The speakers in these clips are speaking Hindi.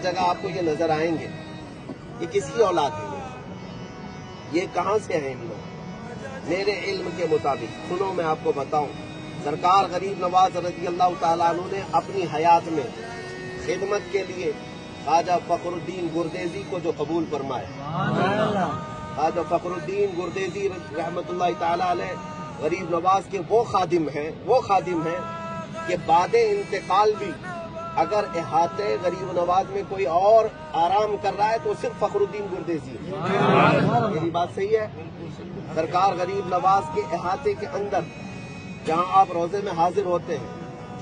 जगह आपको ये नज़र आएँगे ये किसकी औलाद है ये। कहाँ से हैं इन लोग? मेरे इल्म के मुताबिक, सुनो मैं आपको बताऊँ, सरकार गरीब नवाज़ रज़ी अल्लाह अन्हु ने अपनी हयात में खिदमत के लिए ख्वाजा फखरुद्दीन गुरदेजी को जो कबूल फरमाए ख्वाजा फखरुद्दीन गुरदेजी तआला गरीब नवाज़ के वो खादिम हैं, वो खादिम हैं कि बाद इंतकाल भी अगर अहाते गरीब नवाज़ में कोई और आराम कर रहा है तो सिर्फ़ फखरुद्दीन गुरदेजी मेरी बात सही है। सरकार गरीब नवाज़ के अहाते के अंदर, जहाँ आप रोज़े में हाजिर होते हैं,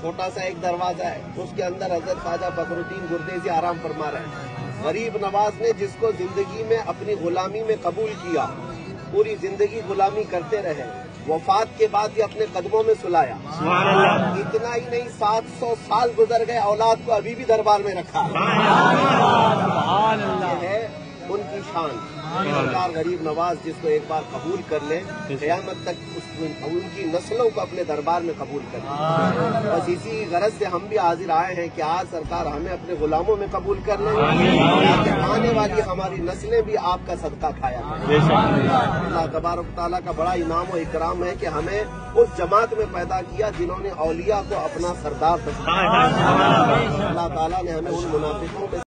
छोटा सा एक दरवाज़ा है, उसके अंदर हज़रत ख्वाजा फखरुद्दीन गुरदेजी आराम फरमा रहे हैं। गरीब नवाज़ ने जिसको ज़िंदगी में अपनी गुलामी में कबूल किया पूरी ज़िंदगी गुलामी करते रहे। वफात के बाद ही अपने कदमों में सुलाया। इतना ही नहीं सात सौ साल गुजर गए औलाद को अभी भी दरबार में रखा। है उनकी शान। सरकार गरीब नवाज़ जिसको एक बार कबूल कर ले कयामत तक उस, उनकी नस्लों को अपने दरबार में कबूल कर ले। बस इसी गरज से हम भी हाजिर आए हैं कि आज सरकार हमें अपने गुलामों में कबूल कर ले। वाली हमारी नस्लें भी आपका सदका खाया अल्लाह तबारक ताला का बड़ा इनाम और इकराम है कि हमें उस जमात में पैदा किया जिन्होंने औलिया को अपना सरदार अल्लाह ताला ने हमें उन मुनाफिकों में